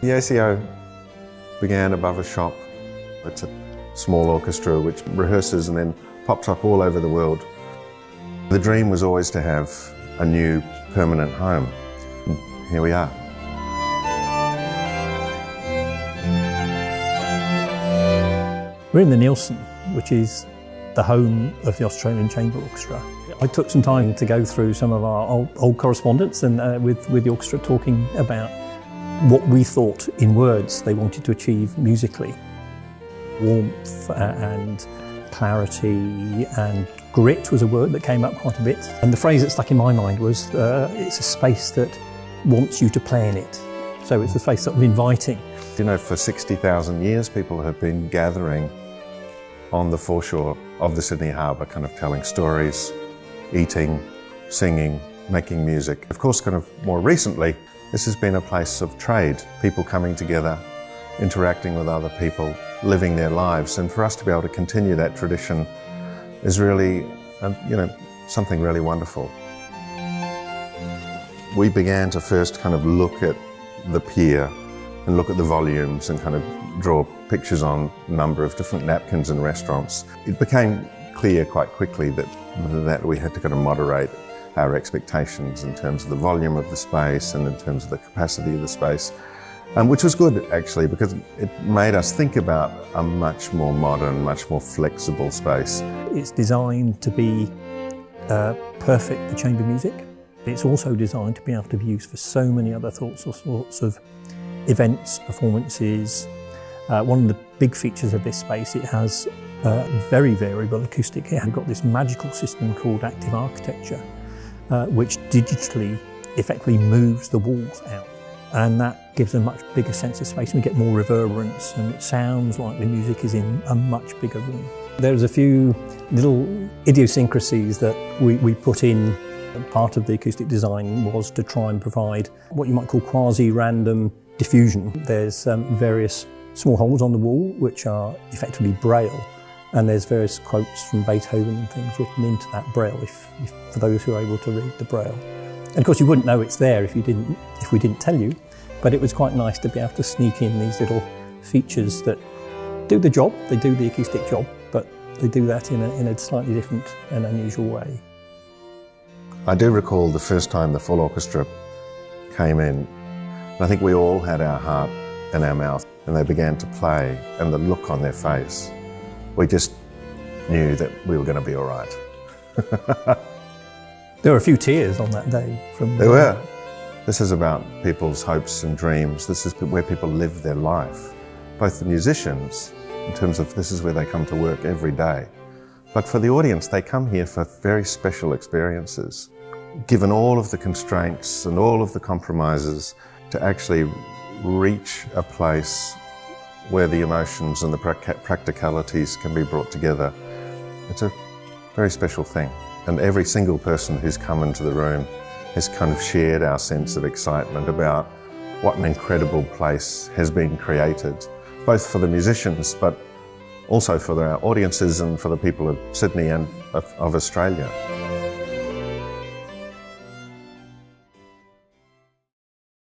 The ACO began above a shop. It's a small orchestra which rehearses and then pops up all over the world. The dream was always to have a new permanent home. And here we are. We're in the Neilson, which is the home of the Australian Chamber Orchestra. I took some time to go through some of our old, old correspondence and uh, with, with the orchestra talking about what we thought in words they wanted to achieve musically. Warmth uh, and clarity and grit was a word that came up quite a bit. And the phrase that stuck in my mind was, uh, it's a space that wants you to play in it. So it's a space sort of inviting. You know, for 60,000 years, people have been gathering on the foreshore of the Sydney Harbour, kind of telling stories, eating, singing, making music. Of course, kind of more recently, this has been a place of trade, people coming together, interacting with other people, living their lives. And for us to be able to continue that tradition is really, uh, you know, something really wonderful. We began to first kind of look at the pier and look at the volumes and kind of draw pictures on a number of different napkins and restaurants. It became clear quite quickly that, that we had to kind of moderate our expectations in terms of the volume of the space and in terms of the capacity of the space, um, which was good actually because it made us think about a much more modern, much more flexible space. It's designed to be uh, perfect for chamber music. It's also designed to be able to be used for so many other sorts or sorts of events, performances. Uh, one of the big features of this space, it has uh, very variable acoustic. It has got this magical system called active architecture, uh, which digitally effectively moves the walls out. And that gives a much bigger sense of space. We get more reverberance and it sounds like the music is in a much bigger room. There's a few little idiosyncrasies that we, we put in. Part of the acoustic design was to try and provide what you might call quasi-random diffusion. There's um, various small holes on the wall which are effectively braille and there's various quotes from Beethoven and things written into that braille if, if, for those who are able to read the braille. And of course you wouldn't know it's there if you didn't if we didn't tell you, but it was quite nice to be able to sneak in these little features that do the job, they do the acoustic job, but they do that in a, in a slightly different and unusual way. I do recall the first time the full orchestra came in. I think we all had our heart in our mouth and they began to play and the look on their face we just knew that we were going to be all right. there were a few tears on that day from. There were. This is about people's hopes and dreams. This is where people live their life. Both the musicians, in terms of this is where they come to work every day. But for the audience, they come here for very special experiences. Given all of the constraints and all of the compromises, to actually reach a place where the emotions and the practicalities can be brought together. It's a very special thing. And every single person who's come into the room has kind of shared our sense of excitement about what an incredible place has been created, both for the musicians, but also for our audiences and for the people of Sydney and of, of Australia.